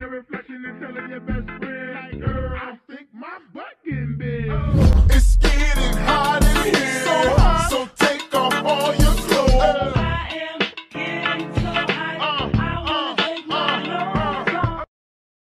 Your reflection and telling your best friend.